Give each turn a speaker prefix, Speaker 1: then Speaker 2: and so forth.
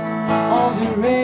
Speaker 1: all the rain.